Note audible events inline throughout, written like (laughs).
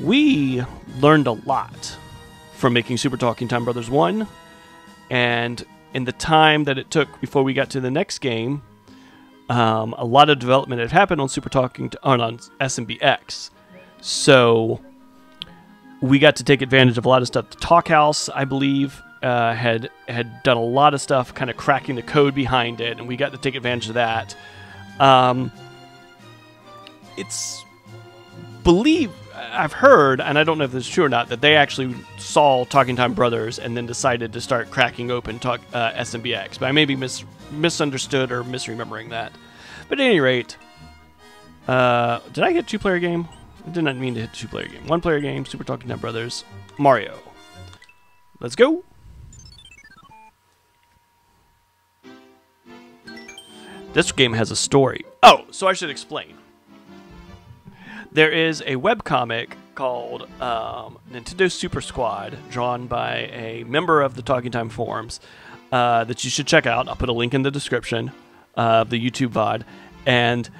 we learned a lot from making Super Talking Time Brothers 1, and in the time that it took before we got to the next game, um, a lot of development had happened on Super Talking on, on SMBX. So we got to take advantage of a lot of stuff. The Talkhaus, I believe, uh, had had done a lot of stuff, kind of cracking the code behind it, and we got to take advantage of that. Um, it's believe I've heard, and I don't know if this is true or not, that they actually saw Talking Time Brothers and then decided to start cracking open talk, uh, SMBX. But I may be mis- misunderstood or misremembering that. But at any rate, uh, did I hit two player game? I did not mean to hit two player game. One player game, Super Talking Time Brothers, Mario. Let's go. This game has a story. Oh, so I should explain. There is a webcomic called um, Nintendo Super Squad, drawn by a member of the Talking Time forums, uh, that you should check out. I'll put a link in the description of the YouTube VOD. And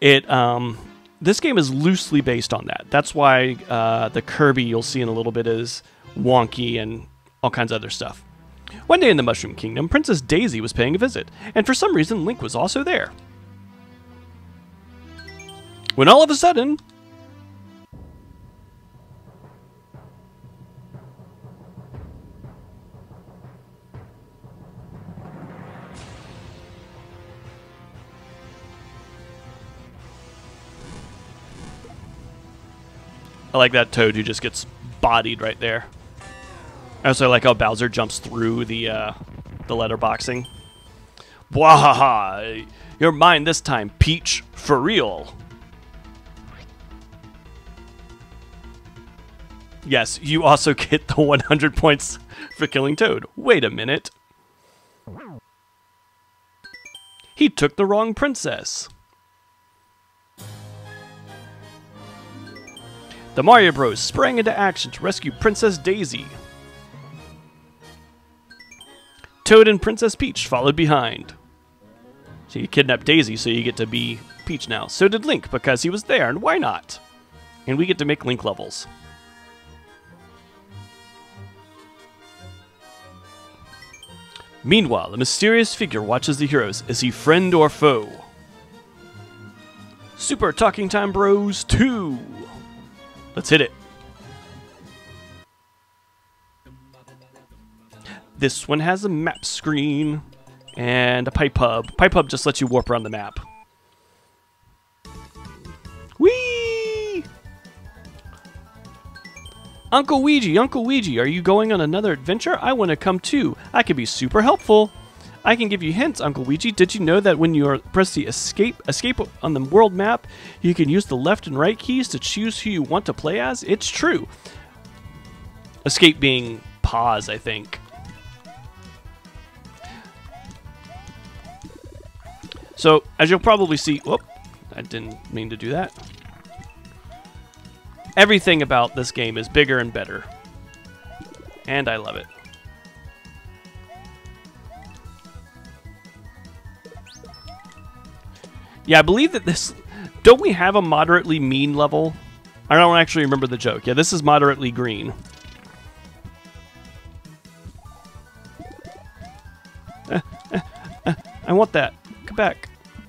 it um, this game is loosely based on that. That's why uh, the Kirby you'll see in a little bit is wonky and all kinds of other stuff. One day in the Mushroom Kingdom, Princess Daisy was paying a visit, and for some reason, Link was also there. When all of a sudden, I like that Toad who just gets bodied right there. I also like how Bowser jumps through the uh, the letterboxing. Wahaha! You're mine this time, Peach, for real. Yes, you also (laughs) get the 100 points for killing Toad. Wait a minute. He took the wrong princess. The Mario Bros. sprang into action to rescue Princess Daisy. Toad and Princess Peach followed behind. So you kidnapped Daisy, so you get to be Peach now. So did Link, because he was there, and why not? And we get to make Link levels. Meanwhile, a mysterious figure watches the heroes. Is he friend or foe? Super Talking Time Bros 2! Let's hit it. This one has a map screen and a pipe hub. Pipe hub just lets you warp around the map. Whee! Uncle Ouija, Uncle Ouija, are you going on another adventure? I want to come too. I could be super helpful. I can give you hints, Uncle Ouija. Did you know that when you press the escape escape on the world map, you can use the left and right keys to choose who you want to play as? It's true. Escape being pause, I think. So, as you'll probably see, whoop, I didn't mean to do that. Everything about this game is bigger and better. And I love it. Yeah, I believe that this... Don't we have a moderately mean level? I don't actually remember the joke. Yeah, this is moderately green. Eh, eh, eh, I want that. Come back.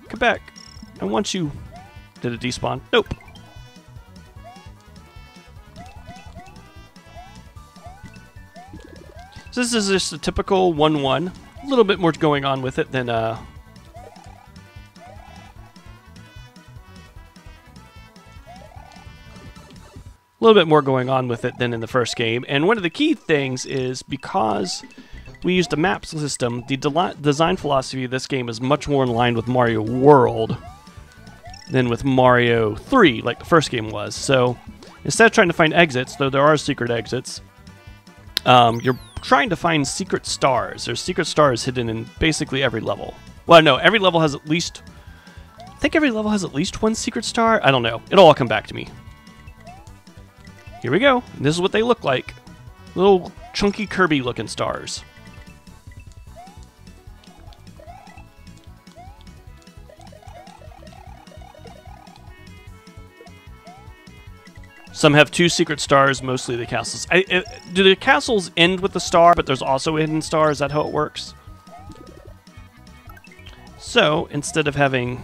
Come back. I want you. Did it despawn? Nope. So this is just a typical 1-1. A little bit more going on with it than uh, little bit more going on with it than in the first game. And one of the key things is because we used a map system, the de design philosophy of this game is much more in line with Mario World than with Mario 3, like the first game was. So instead of trying to find exits, though there are secret exits, um, you're trying to find secret stars. There's secret stars hidden in basically every level. Well, no, every level has at least... I think every level has at least one secret star. I don't know. It'll all come back to me. Here we go. This is what they look like. Little chunky Kirby looking stars. Some have two secret stars, mostly the castles. I, I, do the castles end with the star, but there's also a hidden star? Is that how it works? So, instead of having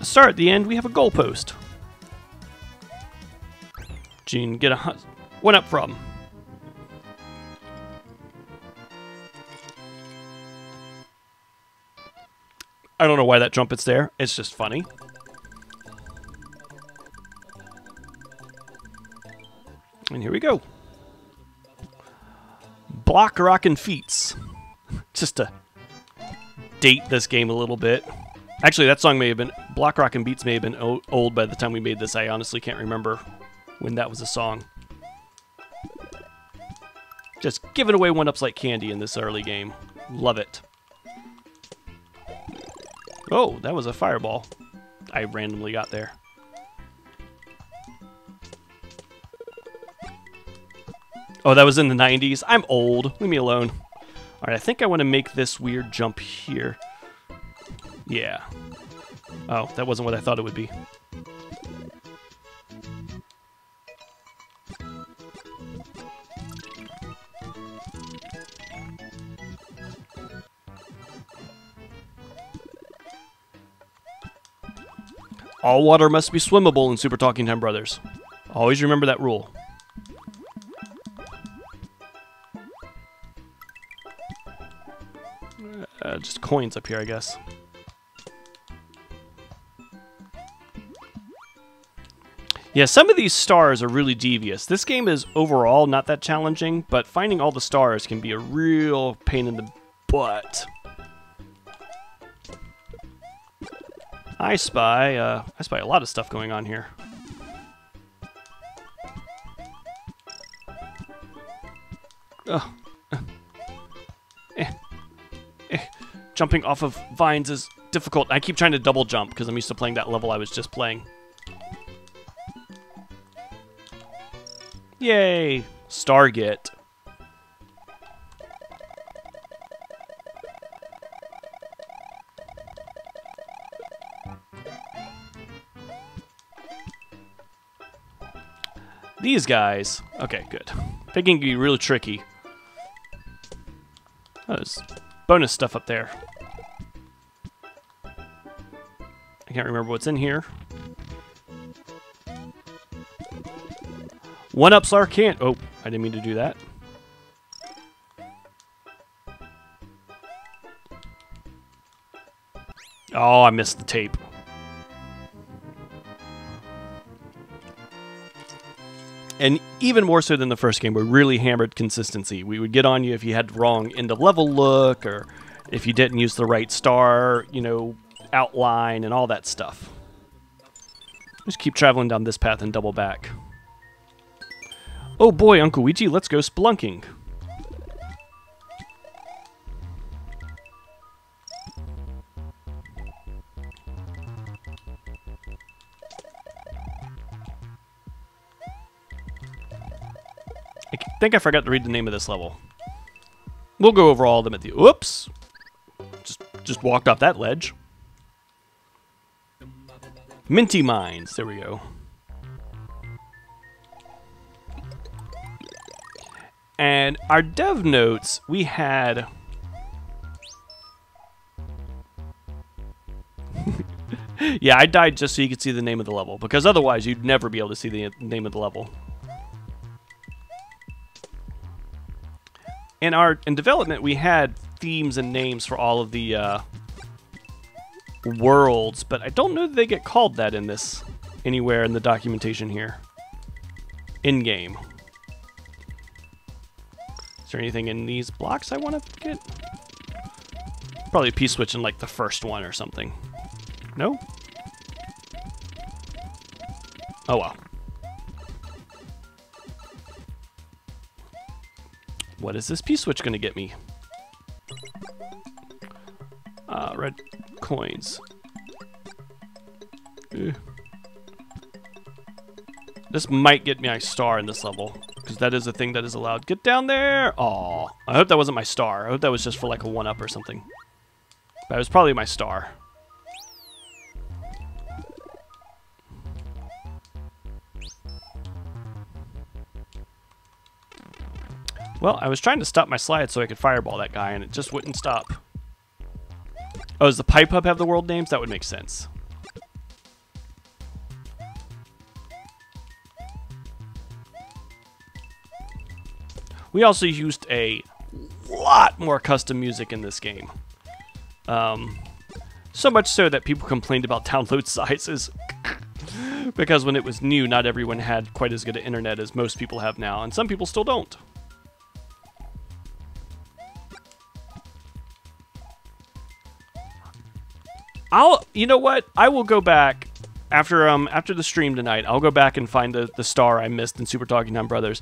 a star at the end, we have a goalpost. Gene, get a one up from. I don't know why that trumpet's there. It's just funny. And here we go. Block Rockin' Beats. (laughs) Just to date this game a little bit. Actually, that song may have been... Block Rockin' Beats may have been old by the time we made this. I honestly can't remember when that was a song. Just giving away one-ups like candy in this early game. Love it. Oh, that was a fireball. I randomly got there. Oh, that was in the 90s? I'm old. Leave me alone. Alright, I think I want to make this weird jump here. Yeah. Oh, that wasn't what I thought it would be. All water must be swimmable in Super Talking Time Brothers. Always remember that rule. Uh, just coins up here, I guess. Yeah, some of these stars are really devious. This game is overall not that challenging, but finding all the stars can be a real pain in the butt. I spy, uh, I spy a lot of stuff going on here. Ugh. jumping off of vines is difficult. I keep trying to double jump because I'm used to playing that level I was just playing. Yay! Stargate. These guys. Okay, good. Picking can be really tricky. Oh, there's bonus stuff up there. I can't remember what's in here. One up can't. Oh, I didn't mean to do that. Oh, I missed the tape. And even more so than the first game, we really hammered consistency. We would get on you if you had wrong end of level look or if you didn't use the right star, you know, outline and all that stuff. Just keep traveling down this path and double back. Oh boy, Uncle Ouija, let's go spelunking. Think I forgot to read the name of this level. We'll go over all of them at the... Oops! Just, just walked off that ledge. Minty Mines. There we go. And our dev notes, we had... (laughs) yeah, I died just so you could see the name of the level, because otherwise you'd never be able to see the name of the level. In our in development, we had themes and names for all of the uh, worlds, but I don't know that they get called that in this anywhere in the documentation here. In-game. Is there anything in these blocks I want to get? Probably a P-switch in like the first one or something. No? Oh well. What is this P-switch to get me? Uh, red coins. This might get me a star in this level, because that is a thing that is allowed. Get down there! Aw. I hope that wasn't my star. I hope that was just for like a 1-up or something. That was probably my star. Well, I was trying to stop my slide so I could fireball that guy, and it just wouldn't stop. Oh, does the Pipe Hub have the world names? That would make sense. We also used a lot more custom music in this game. Um, so much so that people complained about (laughs) download sizes. (laughs) because when it was new, not everyone had quite as good an internet as most people have now, and some people still don't. I'll, you know what? I will go back after um after the stream tonight. I'll go back and find the the star I missed in Super Talking Time Brothers.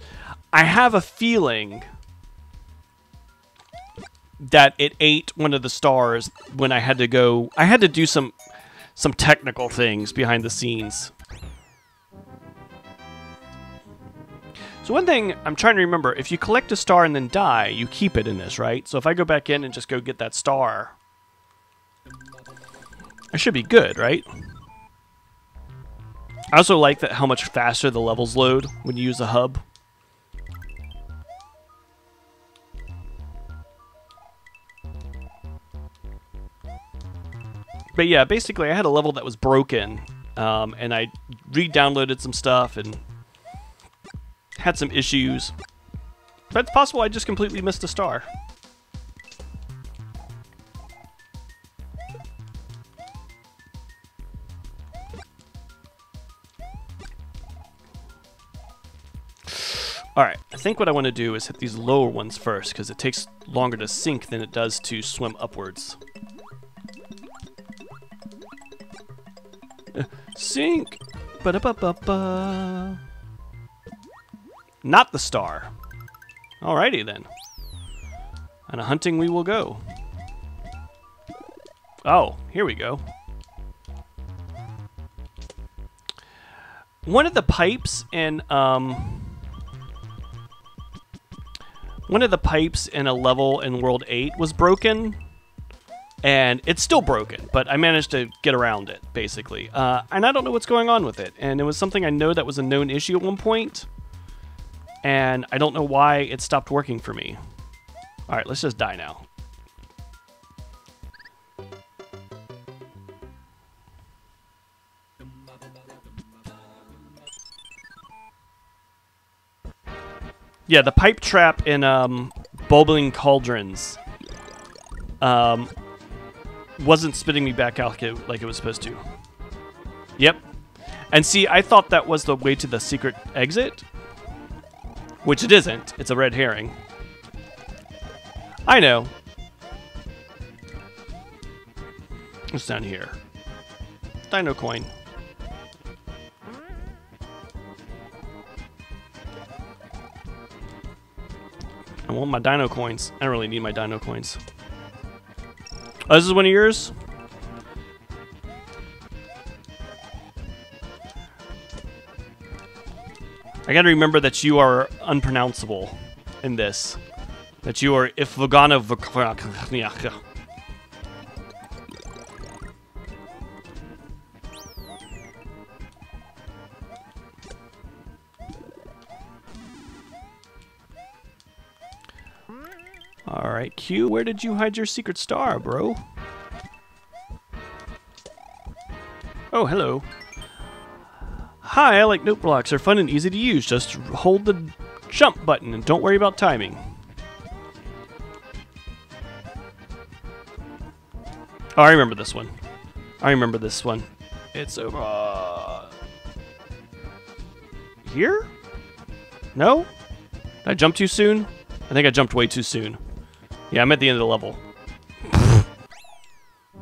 I have a feeling that it ate one of the stars when I had to go. I had to do some some technical things behind the scenes. So one thing I'm trying to remember, if you collect a star and then die, you keep it in this, right? So if I go back in and just go get that star, I should be good, right? I also like that how much faster the levels load when you use a hub. But yeah, basically I had a level that was broken, um, and I re-downloaded some stuff and had some issues. But it's possible I just completely missed a star. Alright, I think what I want to do is hit these lower ones first, because it takes longer to sink than it does to swim upwards. (laughs) Sink! Ba -da -ba -ba -ba. Not the star. Alrighty then. And a hunting we will go. Oh, here we go. One of the pipes in um one of the pipes in a level in World 8 was broken and it's still broken, but I managed to get around it, basically. Uh, and I don't know what's going on with it. And it was something I know that was a known issue at one point. and I don't know why it stopped working for me. All right, let's just die now. Yeah, the pipe trap in um, Bubbling Cauldrons um, wasn't spitting me back out like it was supposed to. Yep. And see, I thought that was the way to the secret exit, which it isn't. It's a red herring. I know. What's down here? Dino coin. I want my dino coins. I don't really need my dino coins. Oh, this is one of yours? I gotta remember that you are unpronounceable in this. That you are Ifvagana Where did you hide your secret star, bro? Oh, hello. Hi, I like note blocks. They're fun and easy to use. Just hold the jump button and don't worry about timing. Oh, I remember this one. I remember this one. It's over... Uh, here? No? Did I jump too soon? I think I jumped way too soon. Yeah, I'm at the end of the level. (laughs)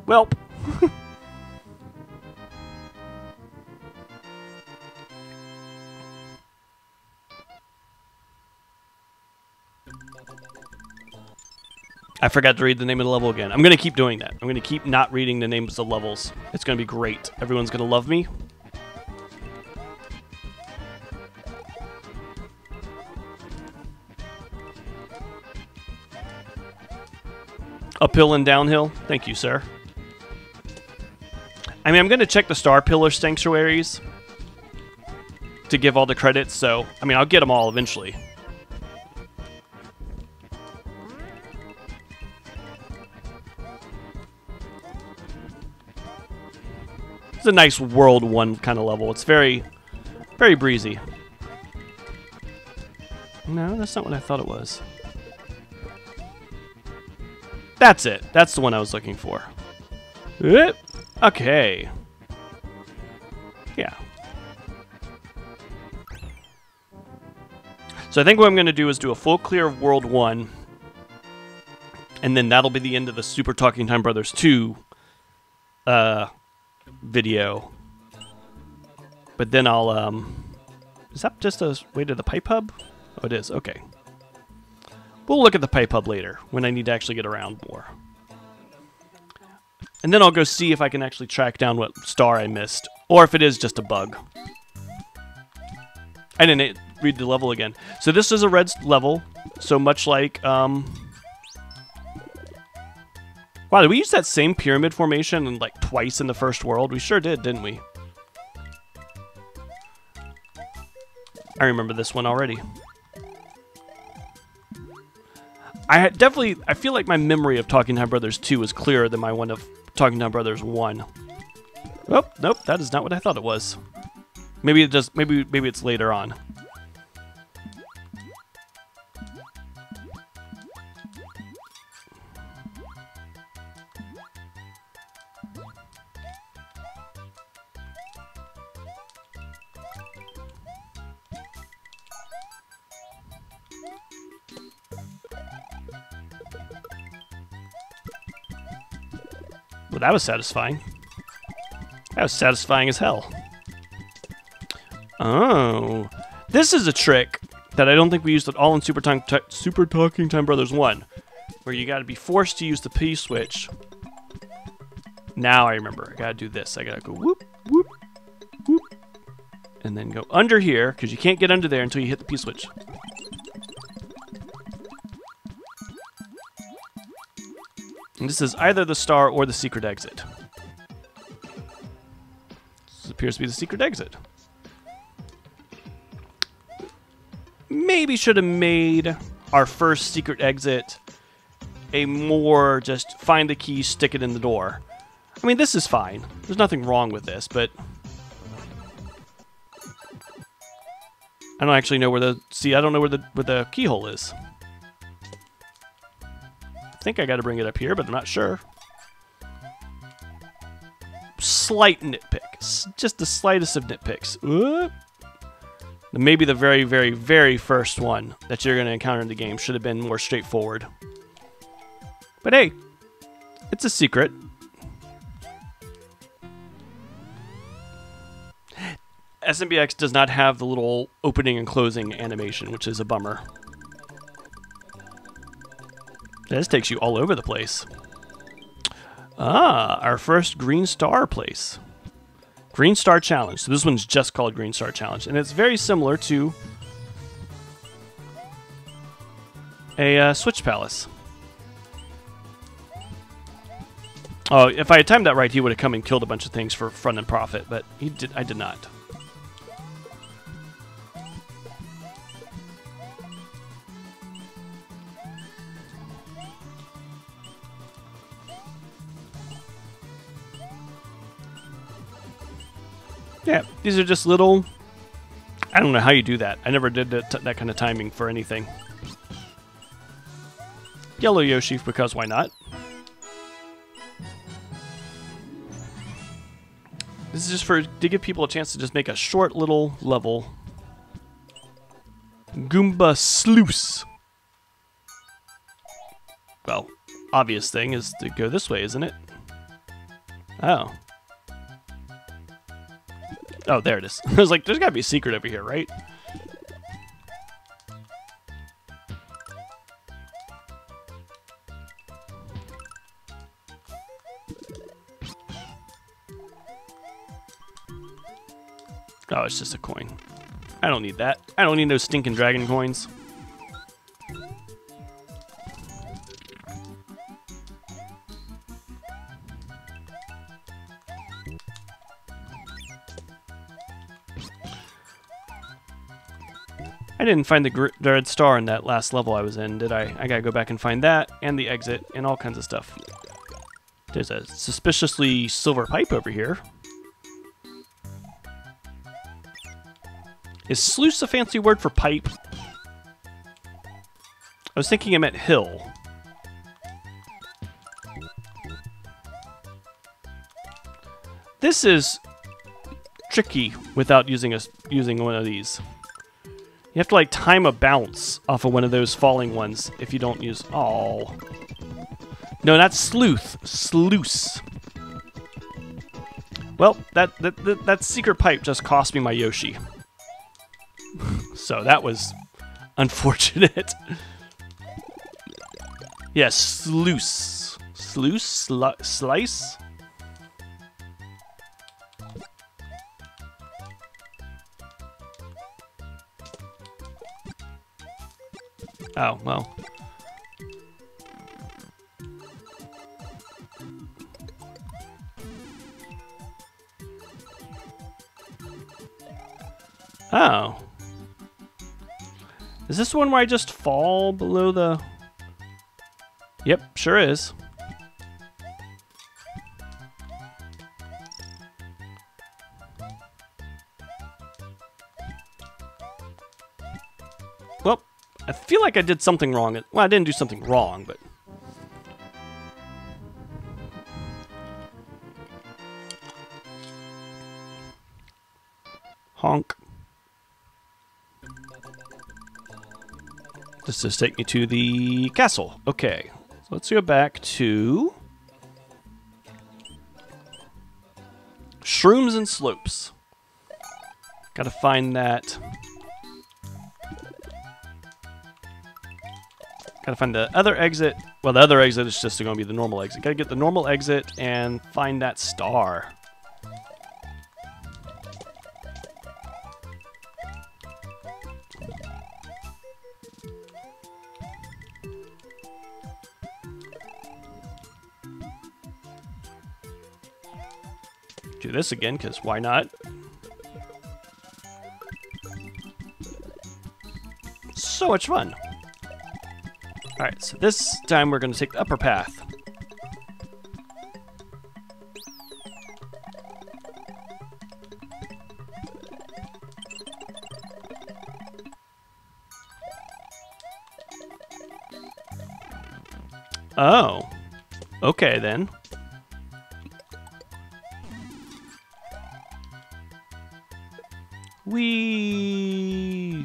Welp. (laughs) I forgot to read the name of the level again. I'm going to keep doing that. I'm going to keep not reading the names of the levels. It's going to be great. Everyone's going to love me. Uphill and downhill? Thank you, sir. I mean, I'm going to check the Star Pillar Sanctuaries to give all the credits, so, I mean, I'll get them all eventually. It's a nice World 1 kind of level. It's very, very breezy. No, that's not what I thought it was. That's it. That's the one I was looking for. Okay. Yeah. So I think what I'm going to do is do a full clear of World 1. And then that'll be the end of the Super Talking Time Brothers 2 uh, video. But then I'll... Um, is that just a way to the pipe hub? Oh, it is. Okay. We'll look at the pipe hub later when I need to actually get around more. And then I'll go see if I can actually track down what star I missed. Or if it is just a bug. I didn't read the level again. So this is a red level. So much like... Um... Wow, did we use that same pyramid formation like twice in the first world? We sure did, didn't we? I remember this one already. I definitely, I feel like my memory of Talking Time Brothers 2 is clearer than my one of Talking Time Brothers 1. Oh, nope, that is not what I thought it was. Maybe it just, maybe, maybe it's later on. Well, that was satisfying. That was satisfying as hell. Oh. This is a trick that I don't think we used at all in Super, Time, Super Talking Time Brothers 1, where you gotta be forced to use the P-switch. Now I remember. I gotta do this. I gotta go whoop, whoop, whoop, and then go under here, because you can't get under there until you hit the P-switch. This is either the star or the secret exit. This appears to be the secret exit. Maybe should have made our first secret exit a more just find the key, stick it in the door. I mean, this is fine. There's nothing wrong with this, but... I don't actually know where the... See, I don't know where the, where the keyhole is think I got to bring it up here, but I'm not sure. Slight nitpick. Just the slightest of nitpicks. Maybe the very, very, very first one that you're going to encounter in the game should have been more straightforward. But hey, it's a secret. SMBX does not have the little opening and closing animation, which is a bummer. This takes you all over the place. Ah, our first Green Star place. Green Star Challenge. So this one's just called Green Star Challenge. And it's very similar to a uh, Switch Palace. Oh, if I had timed that right, he would have come and killed a bunch of things for fun and profit, but he did. I did not. These are just little... I don't know how you do that. I never did that, that kind of timing for anything. Yellow Yoshi, because why not? This is just for to give people a chance to just make a short little level. Goomba Sluice. Well, obvious thing is to go this way, isn't it? Oh. Oh, there it is. (laughs) I was like, there's gotta be a secret over here, right? Oh, it's just a coin. I don't need that. I don't need no stinking dragon coins. didn't find the red star in that last level I was in, did I? I gotta go back and find that, and the exit, and all kinds of stuff. There's a suspiciously silver pipe over here. Is sluice a fancy word for pipe? I was thinking I meant hill. This is tricky without using a, using one of these. You have to like time a bounce off of one of those falling ones if you don't use. all. no, not sleuth, sluice. Well, that, that that that secret pipe just cost me my Yoshi. (laughs) so that was unfortunate. (laughs) yes, sluice, sluice, sli slice. Oh, well. Oh. Is this one where I just fall below the... Yep, sure is. Like I did something wrong. Well, I didn't do something wrong, but... Honk. This does take me to the castle. Okay, so let's go back to... Shrooms and Slopes. Gotta find that... Gotta find the other exit. Well, the other exit is just to be the normal exit. Gotta get the normal exit and find that star. Do this again, because why not? So much fun. Alright, so this time we're going to take the upper path. Oh. Okay, then. We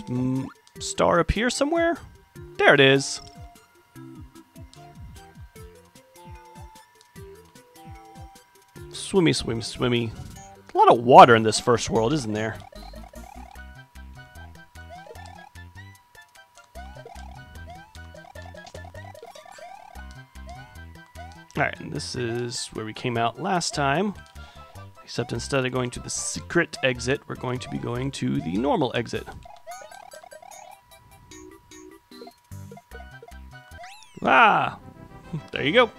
must mm, star appear somewhere. There it is. Swimmy, swimmy, swimmy. A lot of water in this first world, isn't there? Alright, and this is where we came out last time. Except instead of going to the secret exit, we're going to be going to the normal exit. Ah! There you go.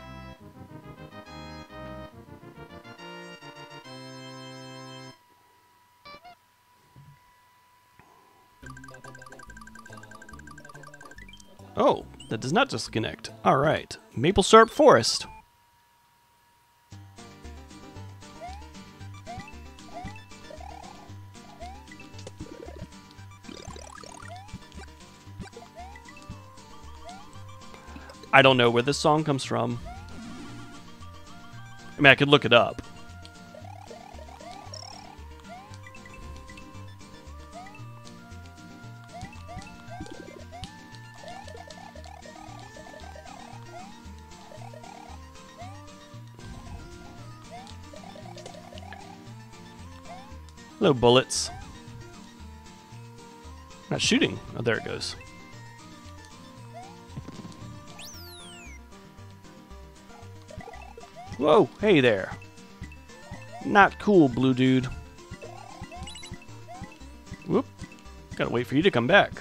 Oh, that does not disconnect. Alright, Maple Syrup Forest. I don't know where this song comes from. I mean, I could look it up. Hello, bullets. Not shooting. Oh, there it goes. Whoa, hey there. Not cool, blue dude. Whoop. Gotta wait for you to come back.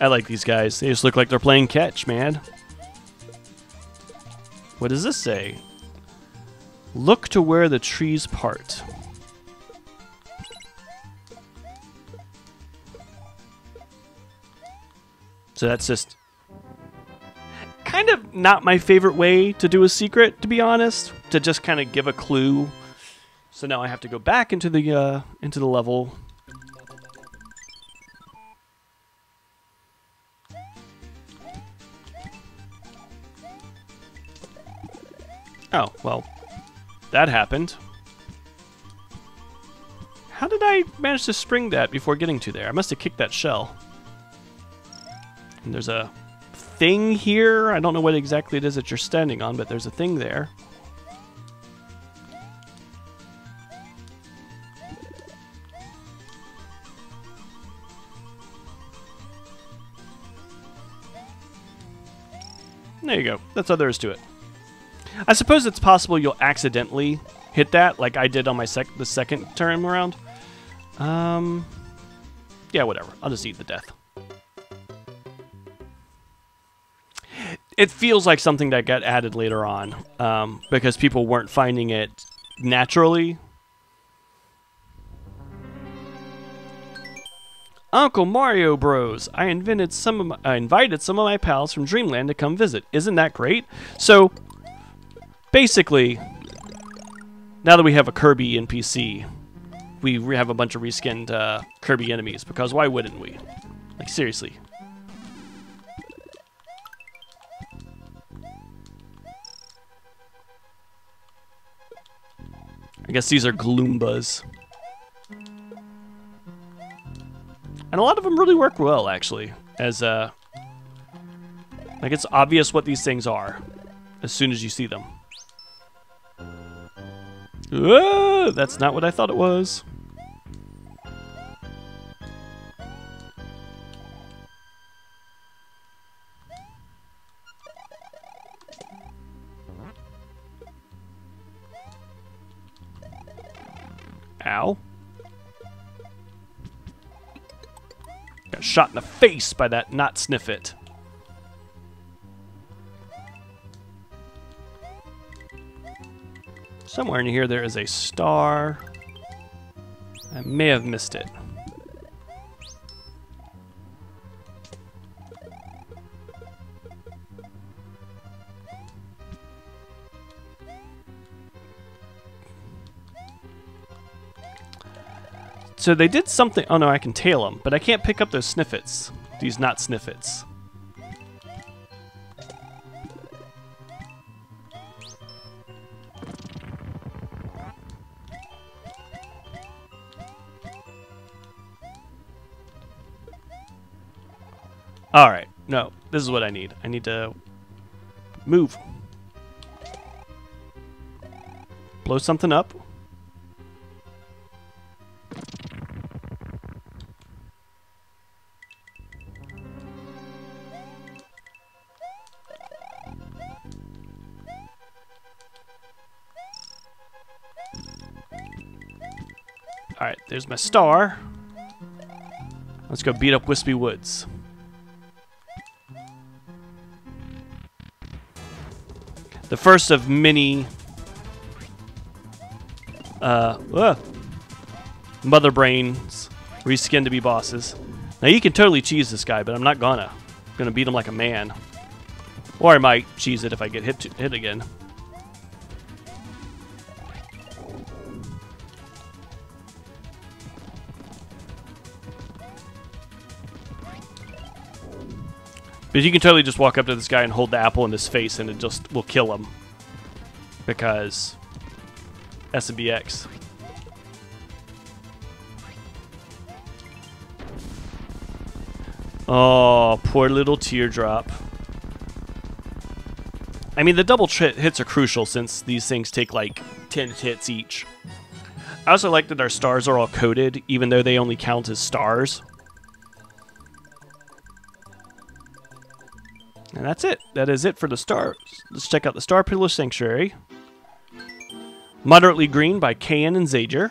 I like these guys. They just look like they're playing catch, man. What does this say? Look to where the trees part. So that's just kind of not my favorite way to do a secret, to be honest. To just kind of give a clue. So now I have to go back into the uh, into the level. Oh, well, that happened. How did I manage to spring that before getting to there? I must have kicked that shell. And there's a thing here. I don't know what exactly it is that you're standing on, but there's a thing there. There you go. That's all there is to it. I suppose it's possible you'll accidentally hit that, like I did on my sec the second turn around. Um, yeah, whatever. I'll just eat the death. It feels like something that got added later on um, because people weren't finding it naturally. Uncle Mario Bros. I invented some of my, I invited some of my pals from Dreamland to come visit. Isn't that great? So, basically, now that we have a Kirby NPC, we have a bunch of reskinned uh, Kirby enemies, because why wouldn't we? Like, seriously. I guess these are Gloombas. And a lot of them really work well, actually, as, uh... Like, it's obvious what these things are as soon as you see them. Whoa, that's not what I thought it was. Shot in the face by that not sniff it. Somewhere in here there is a star. I may have missed it. So they did something. Oh no, I can tail them, but I can't pick up those Snifits. These not Snifits. Alright, no, this is what I need. I need to move. Blow something up. Alright, there's my star. Let's go beat up Wispy Woods. the first of many uh, uh, mother brains reskinned to be bosses. Now you can totally cheese this guy, but I'm not gonna. I'm gonna beat him like a man. Or I might cheese it if I get hit hit again. But you can totally just walk up to this guy and hold the apple in his face and it just will kill him. Because SMBX. Oh, poor little teardrop. I mean, the double hits are crucial since these things take like 10 hits each. I also like that our stars are all coded, even though they only count as stars. And that's it. That is it for the stars. Let's check out the Star Pillar Sanctuary. Moderately Green by Kayan and Zager.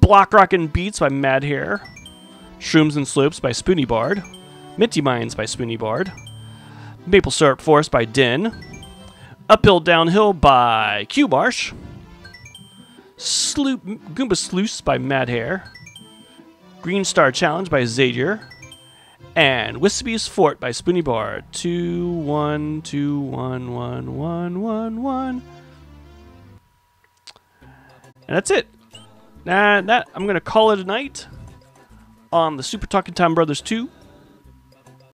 Block Rockin' Beats by Mad Hair. Shrooms and Slopes by Spoony Bard. Minty Mines by Spoony Bard. Maple Syrup Forest by Din. Uphill Downhill by Q Marsh. Sloop, Goomba Sluice by Mad Hair. Green Star Challenge by Zager And Wispy's Fort by Spoony Bar. Two one two one one one one one. And that's it. And that I'm gonna call it a night on the Super Talking Time Brothers 2.